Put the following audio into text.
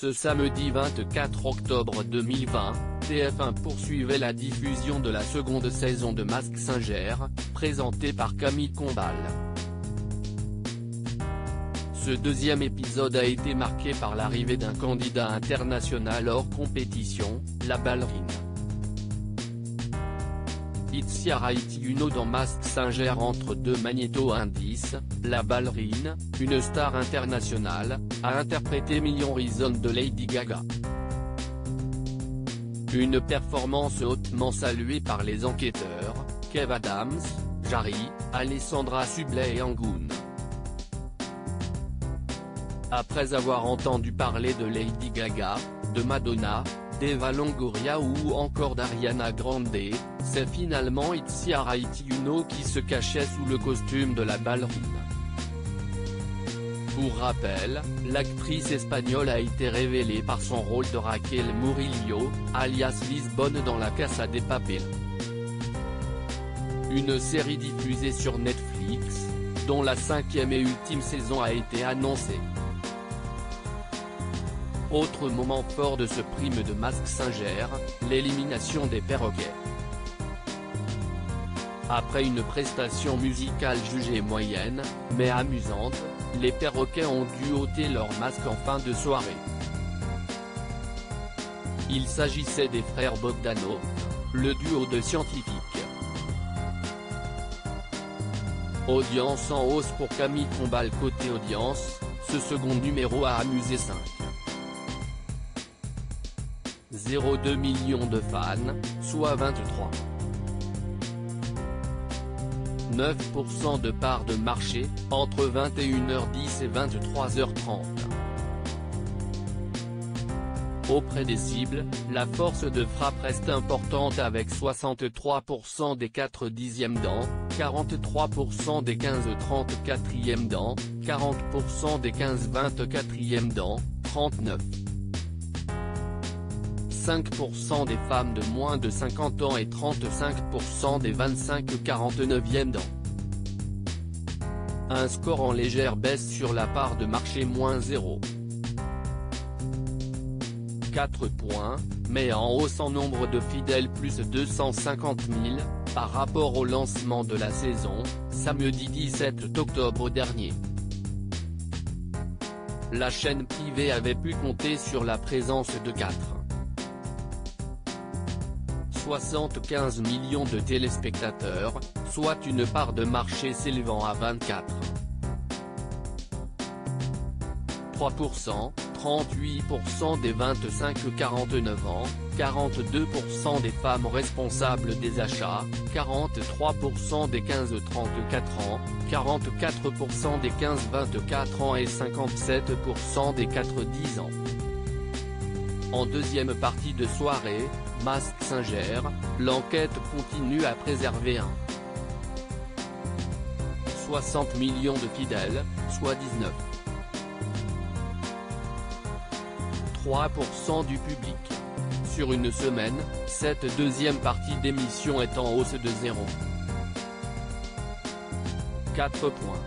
Ce samedi 24 octobre 2020, TF1 poursuivait la diffusion de la seconde saison de Mask Singer, présentée par Camille Combal. Ce deuxième épisode a été marqué par l'arrivée d'un candidat international hors compétition, la ballerine. Itzia Uno dans Mask Singer entre deux magnéto-indices, la ballerine, une star internationale, a interprété Million Reason de Lady Gaga. Une performance hautement saluée par les enquêteurs, Kev Adams, Jarry, Alessandra Sublet et Angoon. Après avoir entendu parler de Lady Gaga, de Madonna, d'Eva Longoria ou encore d'Ariana Grande, c'est finalement Itzia Uno qui se cachait sous le costume de la ballerine. Pour rappel, l'actrice espagnole a été révélée par son rôle de Raquel Murillo, alias Lisbonne dans La Casa des Papel. Une série diffusée sur Netflix, dont la cinquième et ultime saison a été annoncée. Autre moment fort de ce prime de Mask Singer, l'élimination des perroquets. Après une prestation musicale jugée moyenne, mais amusante, les perroquets ont dû ôter leur masque en fin de soirée. Il s'agissait des frères Bogdanov, le duo de scientifiques. Audience en hausse pour Camille Combal côté audience, ce second numéro a amusé 5. 0,2 millions de fans, soit 23. 9% de part de marché, entre 21h10 et 23h30. Auprès des cibles, la force de frappe reste importante avec 63% des 4 dixièmes dents, 43% des 15-34 e dents, 40% des 15-24 e dents, 39. 5% des femmes de moins de 50 ans et 35% des 25-49e dents. Un score en légère baisse sur la part de marché moins 0. 4 points, mais en hausse en nombre de fidèles plus 250 000, par rapport au lancement de la saison, samedi 17 octobre dernier. La chaîne privée avait pu compter sur la présence de 4. 75 millions de téléspectateurs, soit une part de marché s'élevant à 24. 3%, 38% des 25-49 ans, 42% des femmes responsables des achats, 43% des 15-34 ans, 44% des 15-24 ans et 57% des 4-10 ans. En deuxième partie de soirée, Mask Singer, l'enquête continue à préserver un 60 millions de fidèles, soit 19. 3% du public. Sur une semaine, cette deuxième partie d'émission est en hausse de 0. 4 points.